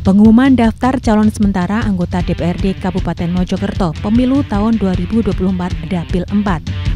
Pengumuman daftar calon sementara anggota DPRD Kabupaten Mojokerto pemilu tahun 2024 Dapil 4.